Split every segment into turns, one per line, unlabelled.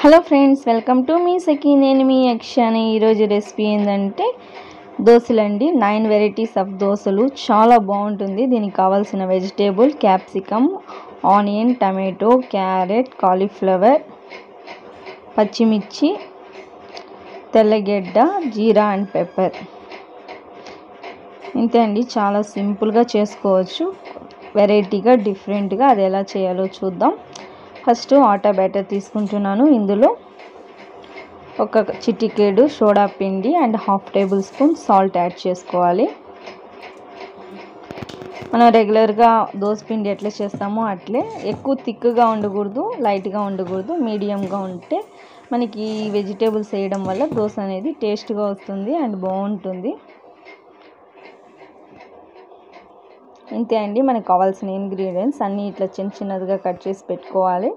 Hello friends welcome to మీ సఖీ. నేను మీ యక్షాని ఈరోజు రెసిపీ ఏంటంటే దోశలు అండి నైన్ వెరైటీస్ ఆఫ్ దోశలు. చాలా బాగుంటుంది. దీనికి కావాల్సిన vegetable capsicum onion tomato carrot cauliflower పచ్చిమిర్చి తెల్లగడ్డ జీరా అండ్ పెప్పర్. ఇంతే అండి. చాలా సింపుల్గా చేసుకోవచ్చు. వెరైటీగా డిఫరెంట్గా అది ఎలా చేయాలో చూద్దాం. ఫస్ట్ ఆటా బ్యాటర్ తీసుకుంటున్నాను. ఇందులో ఒక చిటికేడు సోడా పిండి and half tablespoon salt add చేసుకోవాలి. మనం రెగ్యులర్గా దోశ పిండి ఎట్లా చేస్తామో అట్లే. ఎక్కువ థిక్గా ఉండకూడదు లైట్గా ఉండకూడదు మీడియంగా ఉంటే మనకి వెజిటేబుల్స్ వేయడం వల్ల దోశ అనేది టేస్ట్గా వస్తుంది అండ్ బాగుంటుంది. ఇంతే అండి. మనకు కావాల్సిన ఇంగ్రీడియంట్స్ అన్నీ ఇట్లా చిన్న చిన్నదిగా కట్ చేసి పెట్టుకోవాలి.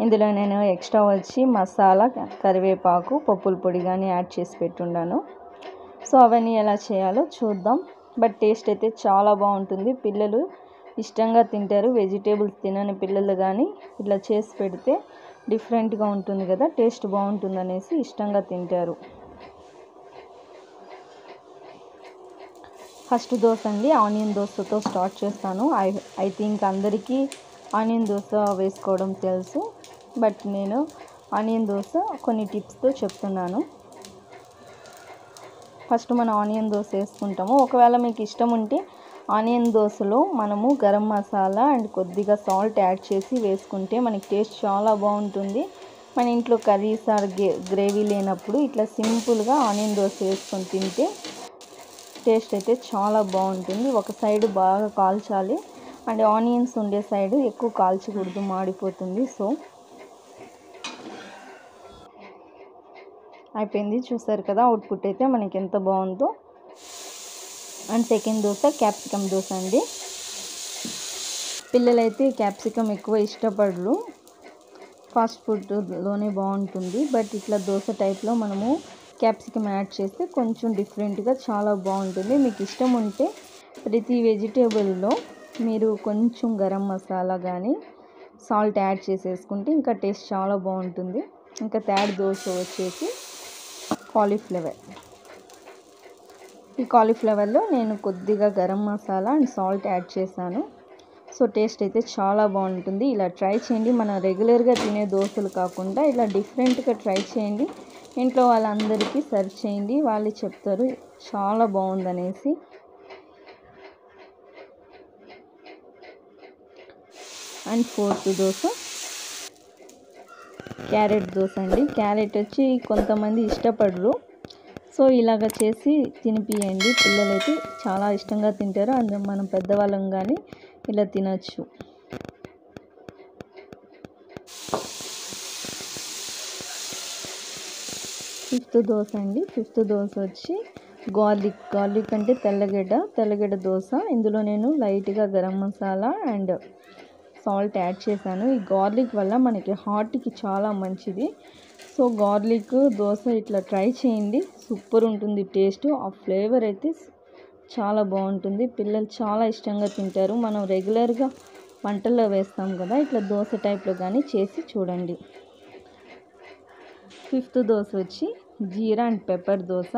ఇందులో నేను ఎక్స్ట్రా వచ్చి మసాలా కరివేపాకు పప్పుల పొడి కానీ యాడ్ చేసి పెట్టుండాను. సో అవన్నీ ఎలా చేయాలో చూద్దాం. బట్ టేస్ట్ అయితే చాలా బాగుంటుంది. పిల్లలు ఇష్టంగా తింటారు. వెజిటేబుల్స్ తినని పిల్లలు కానీ ఇట్లా చేసి పెడితే డిఫరెంట్గా ఉంటుంది కదా. టేస్ట్ బాగుంటుంది అనేసి ఇష్టంగా తింటారు. ఫస్ట్ దోశ అండి ఆనియన్ దోశతో స్టార్ట్ చేస్తాను. ఐ ఐ థింక్ అందరికీ ఆనియన్ దోశ వేసుకోవడం తెలుసు బట్ నేను ఆనియన్ దోశ కొన్ని టిప్స్తో చెప్తున్నాను. ఫస్ట్ మనం ఆనియన్ దోశ వేసుకుంటాము. ఒకవేళ మీకు ఇష్టం ఉంటే ఆనియన్ దోశలో మనము గరం మసాలా అండ్ కొద్దిగా సాల్ట్ యాడ్ చేసి వేసుకుంటే మనకి టేస్ట్ చాలా బాగుంటుంది. మన ఇంట్లో కర్రీస్ ఆర్ గ్రేవీ లేనప్పుడు ఇట్లా సింపుల్గా ఆనియన్ దోశ వేసుకొని తింటే టేస్ట్ అయితే చాలా బాగుంటుంది. ఒక సైడ్ బాగా కాల్చాలి. అండ్ ఆనియన్స్ ఉండే సైడ్ ఎక్కువ కాల్చకూడదు మాడిపోతుంది. సో అయిపోయింది. చూసారు కదా అవుట్పుట్ అయితే మనకి ఎంత బాగుందో. And second dosa capsicum dosa అండి. పిల్లలైతే క్యాప్సికమ్ ఎక్కువ ఇష్టపడరు. ఫాస్ట్ ఫుడ్లోనే బాగుంటుంది. బట్ ఇట్లా దోశ టైప్లో మనము క్యాప్సికమ్ యాడ్ చేస్తే కొంచెం డిఫరెంట్గా చాలా బాగుంటుంది. మీకు ఇష్టం ఉంటే ప్రతి వెజిటేబుల్లో మీరు కొంచెం గరం మసాలా కానీ సాల్ట్ యాడ్ చేసేసుకుంటే ఇంకా టేస్ట్ చాలా బాగుంటుంది. ఇంకా థర్డ్ దోశ వచ్చేసి కాలీఫ్లవర్. ఈ కాలీఫ్లవర్లో నేను కొద్దిగా garam masala and salt add చేశాను. సో టేస్ట్ అయితే చాలా బాగుంటుంది. ఇలా ట్రై చేయండి. మనం రెగ్యులర్గా తినే దోశలు కాకుండా ఇలా డిఫరెంట్గా ట్రై చేయండి. ఇంట్లో వాళ్ళందరికీ సర్వ్ చేయండి. వాళ్ళు చెప్తారు చాలా బాగుందనేసి. And fourth dosa. Carrot dosa అండి. క్యారెట్ వచ్చి కొంతమంది ఇష్టపడరు. సో ఇలాగ చేసి తినిపియండి. పిల్లలైతే చాలా ఇష్టంగా తింటారు. అందు మనం పెద్దవాళ్ళం కానీ ఇలా తినచ్చు. ఫిఫ్త్ దోశ అండి. ఫిఫ్త్ దోశ వచ్చి గార్లిక్. గార్లిక్ అంటే తెల్లగడ్డ తెల్లగడ్డ దోశ. ఇందులో నేను లైట్గా garam masala and salt add చేశాను. ఈ గార్లిక్ వల్ల మనకి హార్ట్కి చాలా మంచిది. సో గార్లిక్ దోశ ఇట్లా ట్రై చేయండి. సూపర్ ఉంటుంది టేస్ట్. ఆ ఫ్లేవర్ అయితే చాలా బాగుంటుంది. పిల్లలు చాలా ఇష్టంగా తింటారు. మనం రెగ్యులర్గా వంటల్లో వేస్తాం కదా ఇట్లా దోశ టైప్లో కానీ చేసి చూడండి. ఫిఫ్త్ దోశ వచ్చి జీరా అండ్ పెప్పర్ దోశ.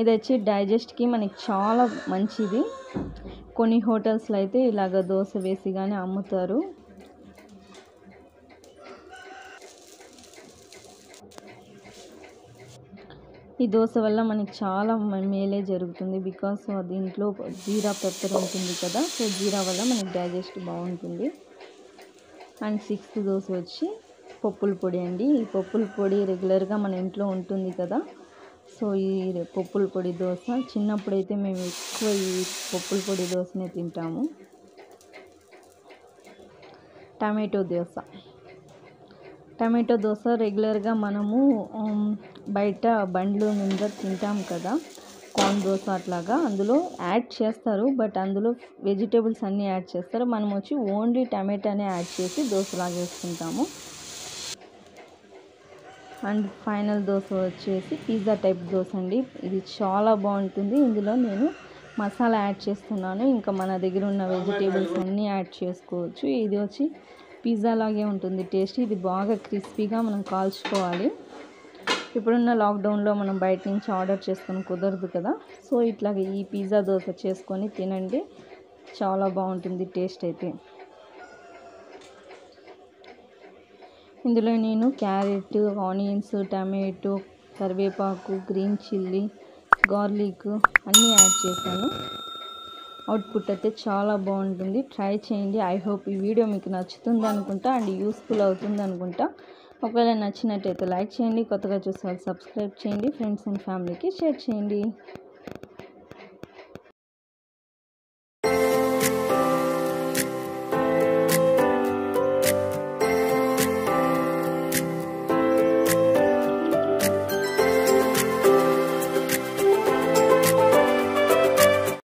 ఇది వచ్చి డైజెస్ట్కి మనకి చాలా మంచిది. కొన్ని హోటల్స్లో అయితే ఇలాగ దోశ వేసి కానీ అమ్ముతారు. ఈ దోశ వల్ల మనకి చాలా మేలే జరుగుతుంది బికాస్ దీంట్లో జీరా పెప్పర్ ఉంటుంది కదా సో జీరా వల్ల మనకి డైజెస్ట్ బాగుంటుంది. అండ్ సిక్స్త్ దోశ వచ్చి పప్పుల పొడి అండి. ఈ పప్పుల పొడి రెగ్యులర్గా మన ఇంట్లో ఉంటుంది కదా. సో ఈ పప్పుల పొడి దోశ చిన్నప్పుడైతే మేము ఎక్కువ ఈ పప్పుల పొడి దోశనే తింటాము. టమాటో దోశ. టమాటో దోశ రెగ్యులర్గా మనము బయట బండ్లు మీద తింటాం కదా. కార్న్ దోశ అట్లాగా. అందులో యాడ్ చేస్తారు. బట్ అందులో వెజిటేబుల్స్ అన్నీ యాడ్ చేస్తారు. మనం వచ్చి ఓన్లీ టమాటానే యాడ్ చేసి దోశలాగా వేసుకుంటాము అండ్ ఫైనల్ దోశ వచ్చేసి పిజ్జా టైప్ దోశ అండి. ఇది చాలా బాగుంటుంది. ఇందులో నేను మసాలా యాడ్ చేస్తున్నాను. ఇంకా మన దగ్గర ఉన్న వెజిటేబుల్స్ అన్నీ యాడ్ చేసుకోవచ్చు. ఇది వచ్చి పిజ్జా లాగే ఉంటుంది. టేస్ట్. ఇది బాగా క్రిస్పీగా మనం కాల్చుకోవాలి. ఇప్పుడున్న లాక్డౌన్లో మనం బయట నుంచి ఆర్డర్ చేసుకొని కుదరదు కదా. సో ఇట్లాగే ఈ పిజ్జా దోశ చేసుకొని తినండి. చాలా బాగుంటుంది. టేస్ట్ అయితే. ఇందులో నేను క్యారెట్ ఆనియన్స్ టమాటో కరివేపాకు గ్రీన్ చిల్లీ గార్లిక్ అన్నీ యాడ్ చేశాను. అవుట్పుట్ అయితే చాలా బాగుంటుంది. ట్రై చేయండి. ఐ హోప్ ఈ వీడియో మీకు నచ్చుతుంది అనుకుంటా అండ్ యూస్ఫుల్ అవుతుంది అనుకుంటా. ఒకవేళ నచ్చినట్టయితే లైక్ చేయండి. కొత్తగా చూసే సబ్స్క్రైబ్ చేయండి. ఫ్రెండ్స్ అండ్ ఫ్యామిలీకి షేర్ చేయండి.